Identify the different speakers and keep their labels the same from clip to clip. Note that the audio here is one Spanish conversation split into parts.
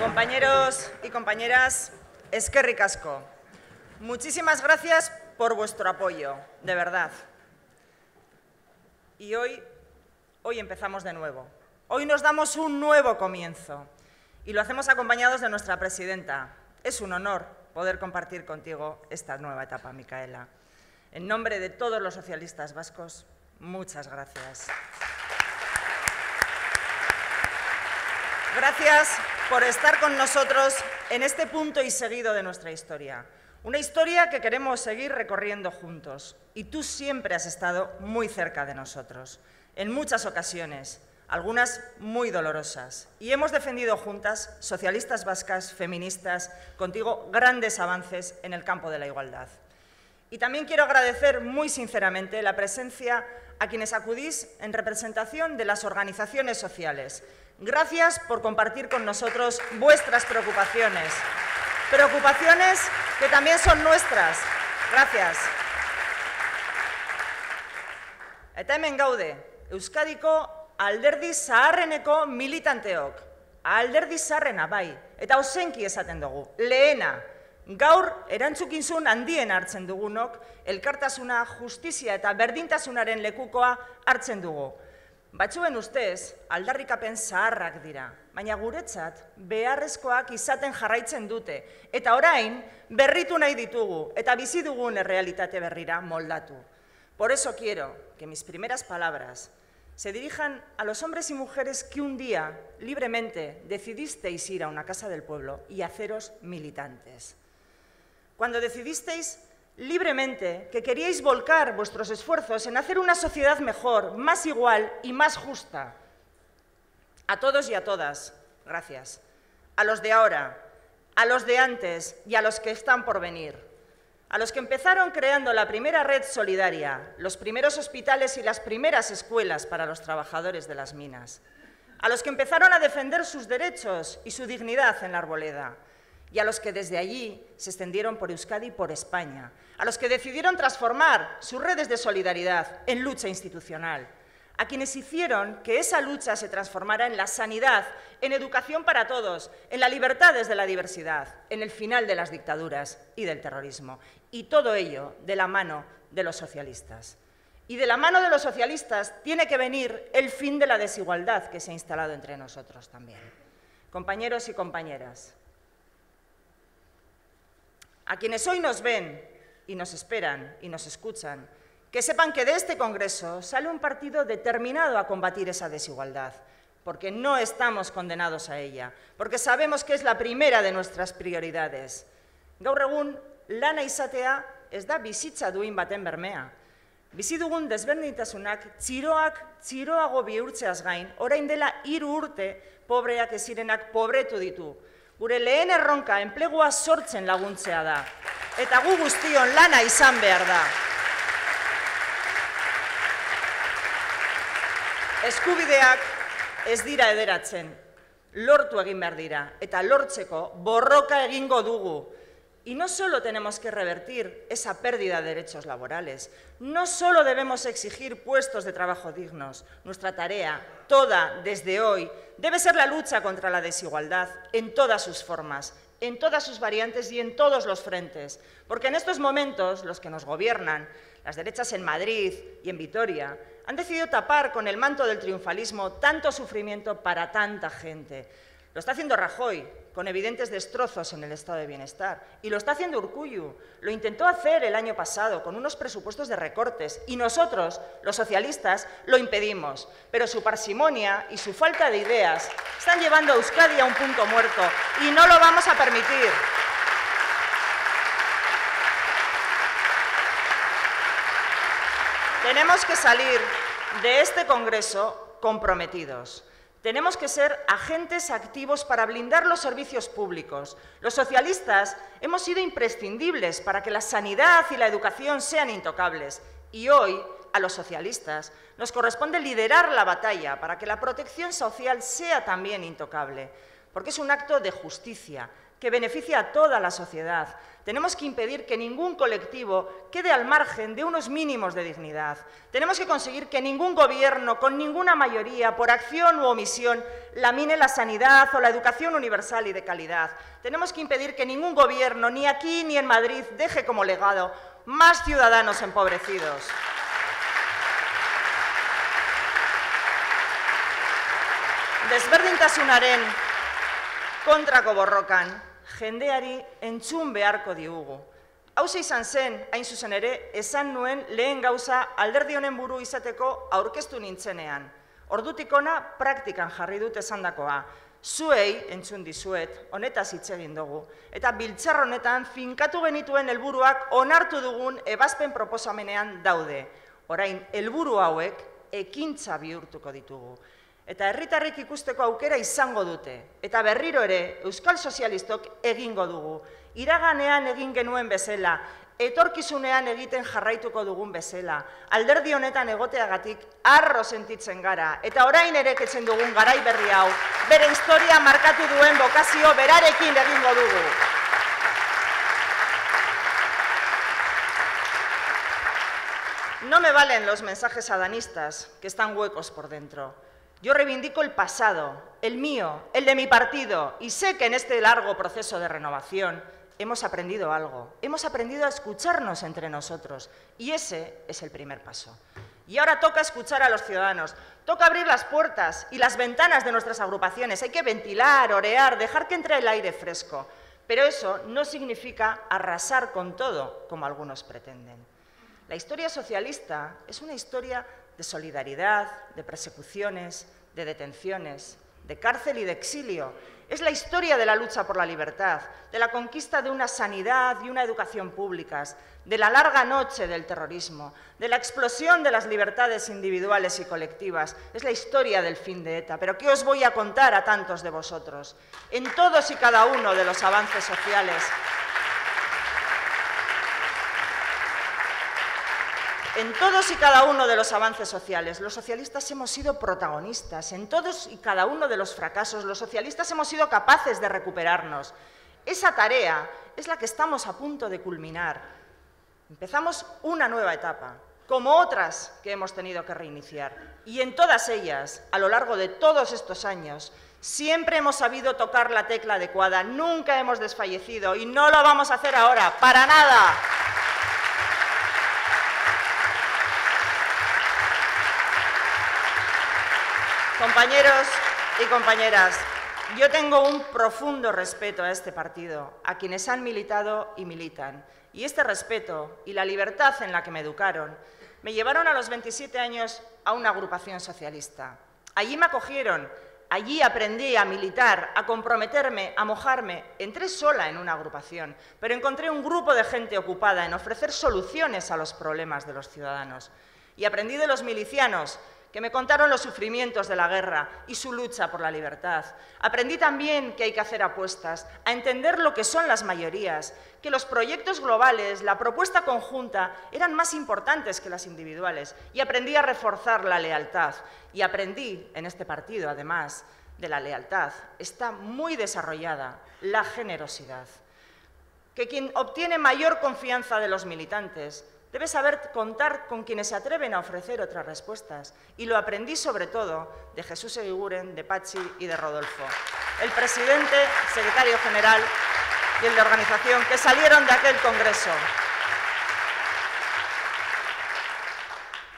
Speaker 1: Compañeros y compañeras, es que ricasco. Muchísimas gracias por vuestro apoyo, de verdad. Y hoy, hoy empezamos de nuevo. Hoy nos damos un nuevo comienzo y lo hacemos acompañados de nuestra presidenta. Es un honor poder compartir contigo esta nueva etapa, Micaela. En nombre de todos los socialistas vascos, muchas gracias. Gracias por estar con nosotros en este punto y seguido de nuestra historia. Una historia que queremos seguir recorriendo juntos. Y tú siempre has estado muy cerca de nosotros, en muchas ocasiones, algunas muy dolorosas. Y hemos defendido juntas, socialistas vascas, feministas, contigo grandes avances en el campo de la igualdad. Y también quiero agradecer muy sinceramente la presencia a quienes acudís en representación de las organizaciones sociales. Gracias por compartir con nosotros vuestras preocupaciones. Preocupaciones que también son nuestras. Gracias. Eta hemen gaude, Euskadiko alderdi zaharreneko militanteok. Alderdi zaharrena, bai. Eta osenki esaten dugu. Lehena, gaur erantzukizun handien hartzen dugunok, elkartasuna, justizia eta berdintasunaren lekukoa hartzen dugu. Batzuen ustez, aldarrikapen zaharrak dira, baina guretzat beharrezkoak izaten jarraitzen dute, eta orain berritu nahi ditugu eta bizi dugun errealitate berrira moldatu. Por eso quiero que mis primeras palabras se dirijan a los hombres y mujeres que un día libremente decidisteis ir a una casa del pueblo y haceros militantes. Cuando decidisteis libremente que queríais volcar vuestros esfuerzos en hacer una sociedad mejor, más igual y más justa. A todos y a todas, gracias. A los de ahora, a los de antes y a los que están por venir. A los que empezaron creando la primera red solidaria, los primeros hospitales y las primeras escuelas para los trabajadores de las minas. A los que empezaron a defender sus derechos y su dignidad en la arboleda y a los que desde allí se extendieron por Euskadi y por España, a los que decidieron transformar sus redes de solidaridad en lucha institucional, a quienes hicieron que esa lucha se transformara en la sanidad, en educación para todos, en la libertad desde la diversidad, en el final de las dictaduras y del terrorismo. Y todo ello de la mano de los socialistas. Y de la mano de los socialistas tiene que venir el fin de la desigualdad que se ha instalado entre nosotros también. Compañeros y compañeras, a quienes hoy nos ven y nos esperan y nos escuchan, que sepan que de este Congreso sale un partido determinado a combatir esa desigualdad, porque no estamos condenados a ella, porque sabemos que es la primera de nuestras prioridades. Gaur egun, lana izatea ez da bizitza duin baten bermea. Bizi dugun desberdintasunak txiroak txiroago bihurtzeaz gain, orain dela hiru urte pobreak ezirenak pobretu ditu, Gure lehen erronka enplegua sortzen laguntzea da. Eta gu guztion lana izan behar da. Eskubideak ez dira ederatzen, lortu egin behar dira, eta lortzeko borroka egingo dugu, Y no solo tenemos que revertir esa pérdida de derechos laborales, no solo debemos exigir puestos de trabajo dignos, nuestra tarea, toda desde hoy, debe ser la lucha contra la desigualdad en todas sus formas, en todas sus variantes y en todos los frentes, porque en estos momentos los que nos gobiernan, las derechas en Madrid y en Vitoria, han decidido tapar con el manto del triunfalismo tanto sufrimiento para tanta gente. Lo está haciendo Rajoy, con evidentes destrozos en el estado de bienestar. Y lo está haciendo Urcuyu. Lo intentó hacer el año pasado con unos presupuestos de recortes. Y nosotros, los socialistas, lo impedimos. Pero su parsimonia y su falta de ideas están llevando a Euskadi a un punto muerto. Y no lo vamos a permitir. Tenemos que salir de este Congreso comprometidos. Tenemos que ser agentes activos para blindar los servicios públicos. Los socialistas hemos sido imprescindibles para que la sanidad y la educación sean intocables. Y hoy, a los socialistas, nos corresponde liderar la batalla para que la protección social sea también intocable. porque es un acto de justicia que beneficia a toda la sociedad. Tenemos que impedir que ningún colectivo quede al margen de unos mínimos de dignidad. Tenemos que conseguir que ningún gobierno, con ninguna mayoría, por acción u omisión, lamine la sanidad o la educación universal y de calidad. Tenemos que impedir que ningún gobierno, ni aquí ni en Madrid, deje como legado más ciudadanos empobrecidos. Desberdintasunaren kontrako borrokan, jendeari entzun beharko diugu. Hauze izan zen, hain zuzen ere, esan nuen lehen gauza alderdi honen buru izateko aurkeztu nintzenean. Ordutik ona praktikan jarri dut esandakoa. Zuei entzun dizuet, honetaz hitz egin dugu, eta biltzar honetan finkatu genituen helburuak onartu dugun ebazpen proposamenean daude. Orain, helburu hauek ekintza bihurtuko ditugu eta herritarrek ikusteko aukera izango dute. Eta berriro ere, Euskal Sozialistok egingo dugu. Iraganean egin genuen bezala, etorkizunean egiten jarraituko dugun bezala. Alderdi honetan egoteagatik arro sentitzen gara. Eta orain ere ketzen dugun garai berri hau, bere historia markatu duen bokazio berarekin egingo dugu. No me valen los mensajes adanistas, que están huecos por dentro. Yo reivindico el pasado, el mío, el de mi partido, y sé que en este largo proceso de renovación hemos aprendido algo, hemos aprendido a escucharnos entre nosotros, y ese es el primer paso. Y ahora toca escuchar a los ciudadanos, toca abrir las puertas y las ventanas de nuestras agrupaciones, hay que ventilar, orear, dejar que entre el aire fresco, pero eso no significa arrasar con todo, como algunos pretenden. La historia socialista es una historia de solidaridad, de persecuciones, de detenciones, de cárcel y de exilio. Es la historia de la lucha por la libertad, de la conquista de una sanidad y una educación públicas, de la larga noche del terrorismo, de la explosión de las libertades individuales y colectivas. Es la historia del fin de ETA. Pero ¿qué os voy a contar a tantos de vosotros? En todos y cada uno de los avances sociales En todos y cada uno de los avances sociales, los socialistas hemos sido protagonistas. En todos y cada uno de los fracasos, los socialistas hemos sido capaces de recuperarnos. Esa tarea es la que estamos a punto de culminar. Empezamos una nueva etapa, como otras que hemos tenido que reiniciar. Y en todas ellas, a lo largo de todos estos años, siempre hemos sabido tocar la tecla adecuada, nunca hemos desfallecido y no lo vamos a hacer ahora, para nada. Compañeros y compañeras, yo tengo un profundo respeto a este partido, a quienes han militado y militan. Y este respeto y la libertad en la que me educaron me llevaron a los 27 años a una agrupación socialista. Allí me acogieron, allí aprendí a militar, a comprometerme, a mojarme. Entré sola en una agrupación, pero encontré un grupo de gente ocupada en ofrecer soluciones a los problemas de los ciudadanos. Y aprendí de los milicianos que me contaron los sufrimientos de la guerra y su lucha por la libertad. Aprendí también que hay que hacer apuestas, a entender lo que son las mayorías, que los proyectos globales, la propuesta conjunta, eran más importantes que las individuales. Y aprendí a reforzar la lealtad. Y aprendí en este partido, además de la lealtad, está muy desarrollada la generosidad. Que quien obtiene mayor confianza de los militantes Debe saber contar con quienes se atreven a ofrecer otras respuestas. Y lo aprendí sobre todo de Jesús Eguiguren, de Pachi y de Rodolfo, el presidente, secretario general y el de organización que salieron de aquel congreso.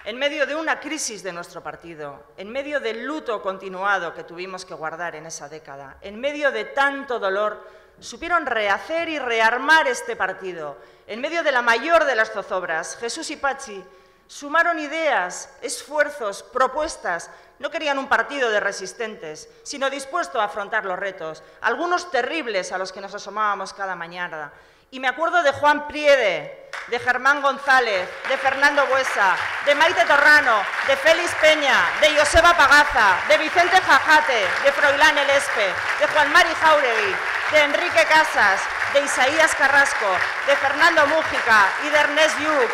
Speaker 1: En medio de una crisis de nuestro partido, en medio del luto continuado que tuvimos que guardar en esa década, en medio de tanto dolor, supieron rehacer y rearmar este partido. En medio de la mayor de las zozobras, Jesús y Pachi sumaron ideas, esfuerzos, propuestas. No querían un partido de resistentes, sino dispuesto a afrontar los retos, algunos terribles a los que nos asomábamos cada mañana. Y me acuerdo de Juan Priede, de Germán González, de Fernando Buesa, de Maite Torrano, de Félix Peña, de Joseba Pagaza, de Vicente Jajate, de Froilán Elespe, de Juan Mari Jauregui, de Enrique Casas, de Isaías Carrasco, de Fernando Mújica y de Ernest Yuc.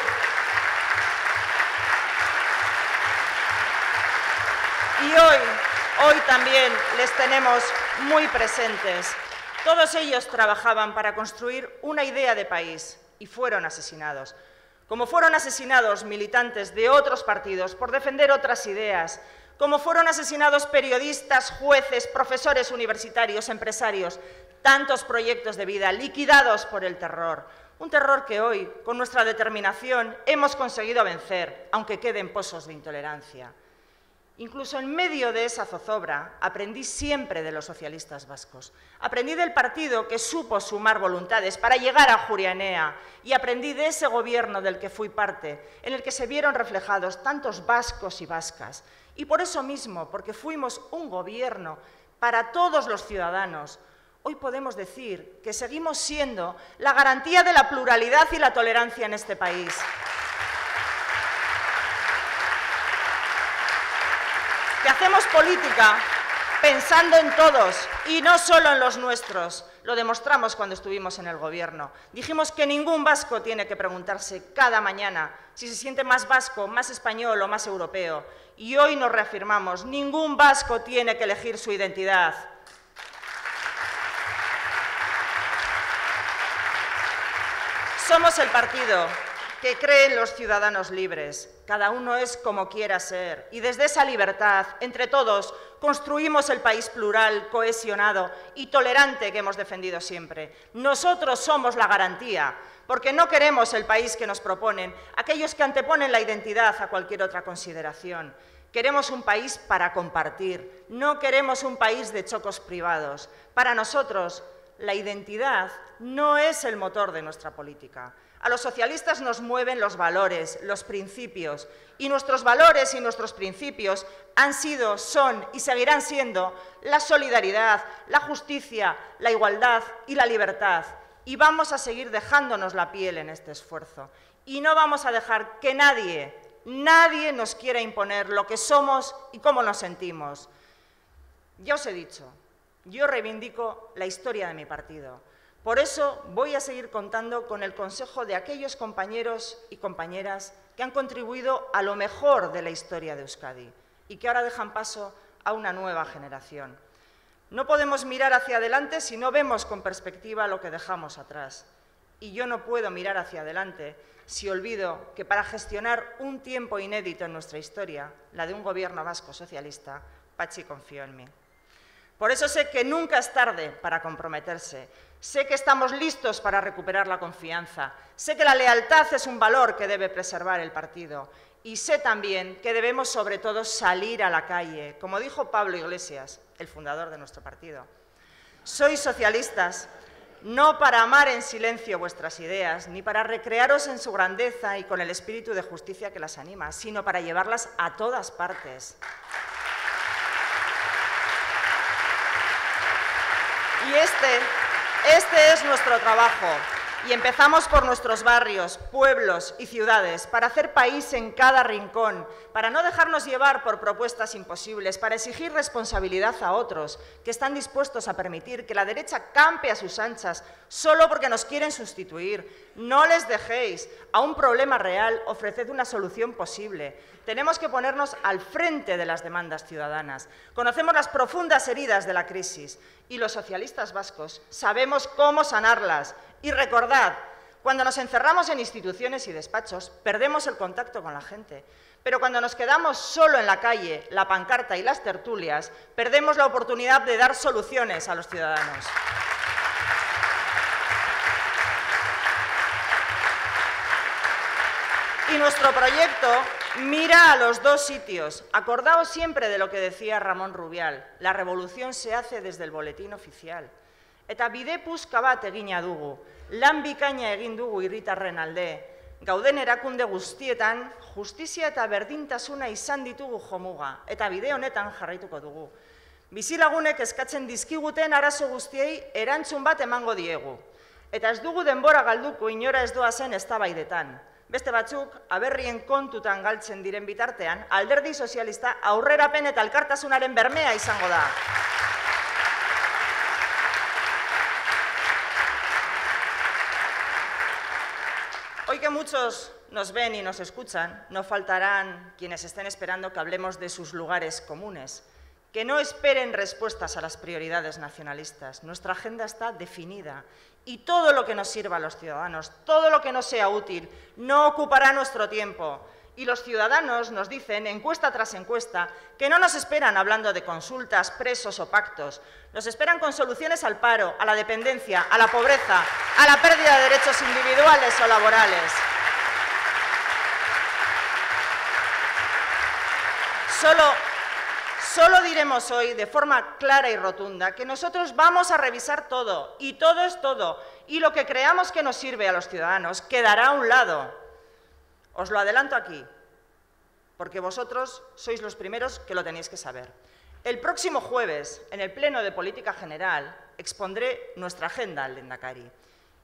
Speaker 1: Y hoy, hoy también les tenemos muy presentes. Todos ellos trabajaban para construir una idea de país y fueron asesinados. Como fueron asesinados militantes de otros partidos por defender otras ideas, como fueron asesinados periodistas, jueces, profesores universitarios, empresarios, tantos proyectos de vida liquidados por el terror. Un terror que hoy, con nuestra determinación, hemos conseguido vencer, aunque queden pozos de intolerancia. Incluso en medio de esa zozobra aprendí siempre de los socialistas vascos. Aprendí del partido que supo sumar voluntades para llegar a Jurianea y aprendí de ese gobierno del que fui parte, en el que se vieron reflejados tantos vascos y vascas. Y por eso mismo, porque fuimos un gobierno para todos los ciudadanos, hoy podemos decir que seguimos siendo la garantía de la pluralidad y la tolerancia en este país. que hacemos política pensando en todos y no solo en los nuestros. Lo demostramos cuando estuvimos en el Gobierno. Dijimos que ningún vasco tiene que preguntarse cada mañana si se siente más vasco, más español o más europeo. Y hoy nos reafirmamos, ningún vasco tiene que elegir su identidad. Somos el partido que creen los ciudadanos libres. Cada uno es como quiera ser. Y desde esa libertad, entre todos, construimos el país plural, cohesionado y tolerante que hemos defendido siempre. Nosotros somos la garantía, porque no queremos el país que nos proponen aquellos que anteponen la identidad a cualquier otra consideración. Queremos un país para compartir, no queremos un país de chocos privados. Para nosotros, la identidad no es el motor de nuestra política. A los socialistas nos mueven los valores, los principios, y nuestros valores y nuestros principios han sido, son y seguirán siendo la solidaridad, la justicia, la igualdad y la libertad. Y vamos a seguir dejándonos la piel en este esfuerzo. Y no vamos a dejar que nadie, nadie nos quiera imponer lo que somos y cómo nos sentimos. Ya os he dicho, yo reivindico la historia de mi partido. Por eso voy a seguir contando con el consejo de aquellos compañeros y compañeras que han contribuido a lo mejor de la historia de Euskadi y que ahora dejan paso a una nueva generación. No podemos mirar hacia adelante si no vemos con perspectiva lo que dejamos atrás. Y yo no puedo mirar hacia adelante si olvido que para gestionar un tiempo inédito en nuestra historia, la de un gobierno vasco socialista, Pachi confió en mí. Por eso sé que nunca es tarde para comprometerse. Sé que estamos listos para recuperar la confianza. Sé que la lealtad es un valor que debe preservar el partido. Y sé también que debemos sobre todo salir a la calle, como dijo Pablo Iglesias, el fundador de nuestro partido. Sois socialistas no para amar en silencio vuestras ideas, ni para recrearos en su grandeza y con el espíritu de justicia que las anima, sino para llevarlas a todas partes. Y este, este es nuestro trabajo. Y empezamos por nuestros barrios, pueblos y ciudades, para hacer país en cada rincón, para no dejarnos llevar por propuestas imposibles, para exigir responsabilidad a otros que están dispuestos a permitir que la derecha campe a sus anchas solo porque nos quieren sustituir. No les dejéis. A un problema real ofreced una solución posible. Tenemos que ponernos al frente de las demandas ciudadanas. Conocemos las profundas heridas de la crisis y los socialistas vascos sabemos cómo sanarlas. Y recordad, cuando nos encerramos en instituciones y despachos, perdemos el contacto con la gente. Pero cuando nos quedamos solo en la calle, la pancarta y las tertulias, perdemos la oportunidad de dar soluciones a los ciudadanos. Y nuestro proyecto mira a los dos sitios. Acordaos siempre de lo que decía Ramón Rubial. La revolución se hace desde el boletín oficial. Eta bide puzka bat egina dugu. Lan bikaina egin dugu irritarren alde. Gauden erakunde guztietan, justizia eta berdintasuna izan ditugu jomuga. Eta bide honetan jarraituko dugu. Bizilagunek eskatzen dizkiguten arazo guztiei erantzun bat emango diegu. Eta ez dugu denbora galduko inora ez doa zen eztabaidetan. Beste batzuk, aberrien kontutan galtzen diren bitartean, alderdi sozialista aurrerapen eta elkartasunaren bermea izango da. Que muchos nos ven y nos escuchan, no faltarán quienes estén esperando que hablemos de sus lugares comunes, que no esperen respuestas a las prioridades nacionalistas. Nuestra agenda está definida y todo lo que nos sirva a los ciudadanos, todo lo que nos sea útil, no ocupará nuestro tiempo. Y los ciudadanos nos dicen, encuesta tras encuesta, que no nos esperan hablando de consultas, presos o pactos. Nos esperan con soluciones al paro, a la dependencia, a la pobreza, a la pérdida de derechos individuales o laborales. Solo Solo diremos hoy de forma clara y rotunda que nosotros vamos a revisar todo, y todo es todo, y lo que creamos que nos sirve a los ciudadanos quedará a un lado. Os lo adelanto aquí, porque vosotros sois los primeros que lo tenéis que saber. El próximo jueves, en el Pleno de Política General, expondré nuestra agenda al Lendakari.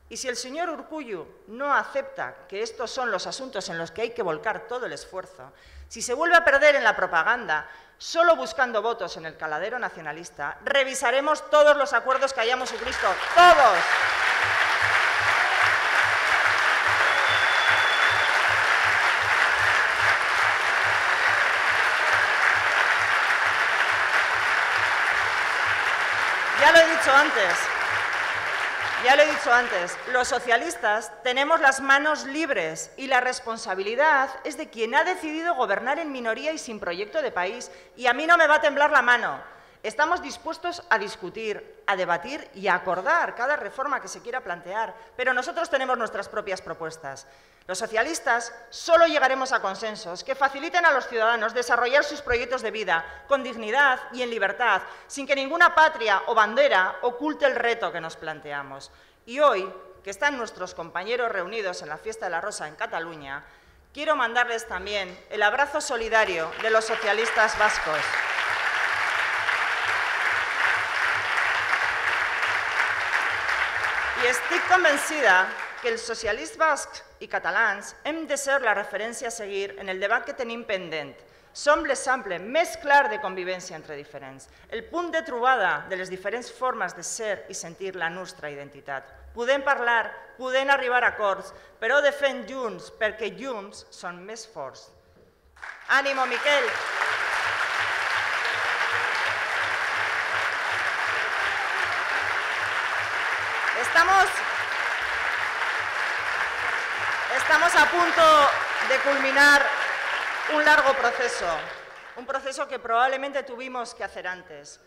Speaker 1: Y si el señor Urcuyu no acepta que estos son los asuntos en los que hay que volcar todo el esfuerzo, si se vuelve a perder en la propaganda, solo buscando votos en el caladero nacionalista, revisaremos todos los acuerdos que hayamos suscrito, todos. Ya lo he dicho antes, ya lo he dicho antes, los socialistas tenemos las manos libres y la responsabilidad es de quien ha decidido gobernar en minoría y sin proyecto de país. Y a mí no me va a temblar la mano. Estamos dispuestos a discutir, a debatir y a acordar cada reforma que se quiera plantear, pero nosotros tenemos nuestras propias propuestas. Los socialistas solo llegaremos a consensos que faciliten a los ciudadanos desarrollar sus proyectos de vida con dignidad y en libertad, sin que ninguna patria o bandera oculte el reto que nos planteamos. Y hoy, que están nuestros compañeros reunidos en la Fiesta de la Rosa en Cataluña, quiero mandarles también el abrazo solidario de los socialistas vascos. I estic convencida que els socialistes bascs i catalans hem de ser la referència a seguir en el debat que tenim pendent. Som l'exemple més clar de convivència entre diferents, el punt de trobada de les diferents formes de ser i sentir la nostra identitat. Podem parlar, podem arribar a acords, però de junts, perquè junts són més forts. Ànimo, Miquel! Estamos, a punto de culminar un largo proceso, un proceso que probablemente tuvimos que hacer antes.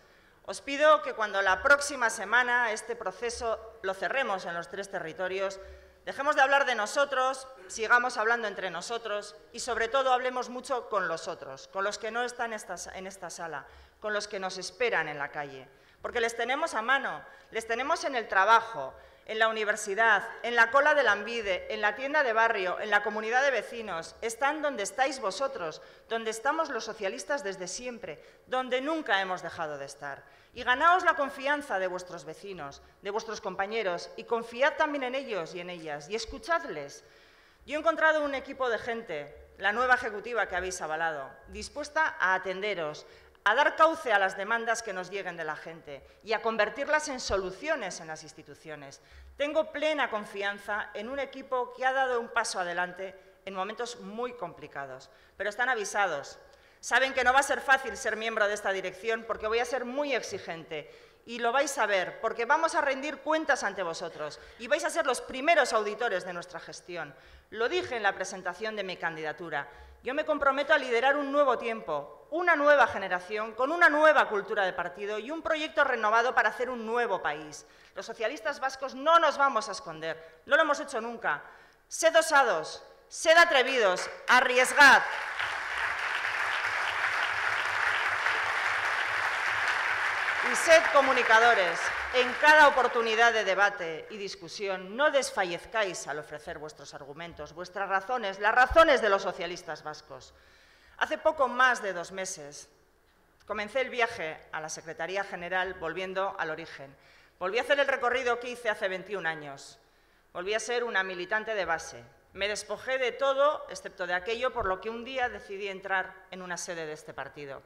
Speaker 1: Os pido que cuando la próxima semana este proceso lo cerremos en los tres territorios, dejemos de hablar de nosotros, sigamos hablando entre nosotros y sobre todo hablemos mucho con los otros, con los que no están en esta sala, con los que nos esperan en la calle porque les tenemos a mano, les tenemos en el trabajo, en la universidad, en la cola de la Ambide, en la tienda de barrio, en la comunidad de vecinos, están donde estáis vosotros, donde estamos los socialistas desde siempre, donde nunca hemos dejado de estar. Y ganaos la confianza de vuestros vecinos, de vuestros compañeros, y confiad también en ellos y en ellas, y escuchadles. Yo he encontrado un equipo de gente, la nueva ejecutiva que habéis avalado, dispuesta a atenderos, a dar cauce a las demandas que nos lleguen de la gente y a convertirlas en soluciones en las instituciones. Tengo plena confianza en un equipo que ha dado un paso adelante en momentos muy complicados, pero están avisados. Saben que no va a ser fácil ser miembro de esta dirección porque voy a ser muy exigente y lo vais a ver porque vamos a rendir cuentas ante vosotros y vais a ser los primeros auditores de nuestra gestión. Lo dije en la presentación de mi candidatura. Yo me comprometo a liderar un nuevo tiempo, una nueva generación, con una nueva cultura de partido y un proyecto renovado para hacer un nuevo país. Los socialistas vascos no nos vamos a esconder, no lo hemos hecho nunca. Sed osados, sed atrevidos, arriesgad. Y sed comunicadores. En cada oportunidad de debate y discusión, no desfallezcáis al ofrecer vuestros argumentos, vuestras razones, las razones de los socialistas vascos. Hace poco más de dos meses comencé el viaje a la Secretaría General volviendo al origen. Volví a hacer el recorrido que hice hace 21 años. Volví a ser una militante de base. Me despojé de todo, excepto de aquello por lo que un día decidí entrar en una sede de este partido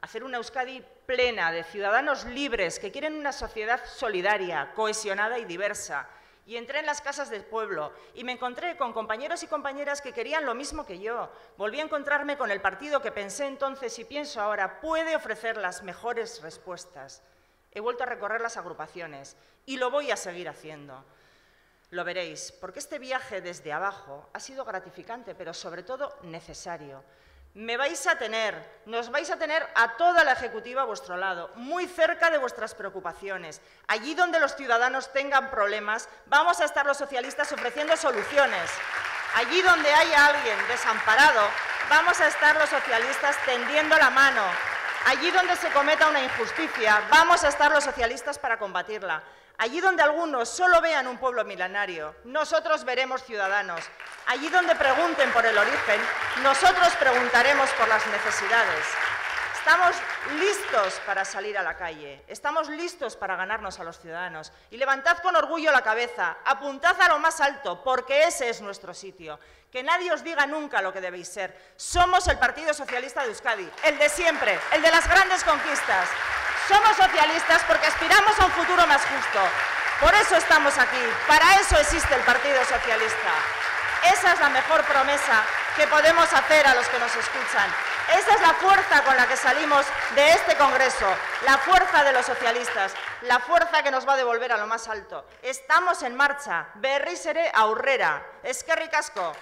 Speaker 1: hacer una Euskadi plena de ciudadanos libres que quieren una sociedad solidaria, cohesionada y diversa. y entré en las casas del pueblo y me encontré con compañeros y compañeras que querían lo mismo que yo. Volví a encontrarme con el partido que pensé entonces y pienso ahora puede ofrecer las mejores respuestas. He vuelto a recorrer las agrupaciones y lo voy a seguir haciendo. Lo veréis, porque este viaje desde abajo ha sido gratificante, pero sobre todo necesario. Me vais a tener, nos vais a tener a toda la Ejecutiva a vuestro lado, muy cerca de vuestras preocupaciones. Allí donde los ciudadanos tengan problemas, vamos a estar los socialistas ofreciendo soluciones. Allí donde haya alguien desamparado, vamos a estar los socialistas tendiendo la mano. Allí donde se cometa una injusticia, vamos a estar los socialistas para combatirla. Allí donde algunos solo vean un pueblo milenario, nosotros veremos ciudadanos. Allí donde pregunten por el origen, nosotros preguntaremos por las necesidades. Estamos listos para salir a la calle, estamos listos para ganarnos a los ciudadanos. Y levantad con orgullo la cabeza, apuntad a lo más alto, porque ese es nuestro sitio. Que nadie os diga nunca lo que debéis ser. Somos el Partido Socialista de Euskadi, el de siempre, el de las grandes conquistas. Somos socialistas porque aspiramos a un futuro más justo. Por eso estamos aquí, para eso existe el Partido Socialista. Esa es la mejor promesa que podemos hacer a los que nos escuchan. Esa es la fuerza con la que salimos de este Congreso, la fuerza de los socialistas, la fuerza que nos va a devolver a lo más alto. Estamos en marcha. Berri seré aurrera. Eskerrik asko.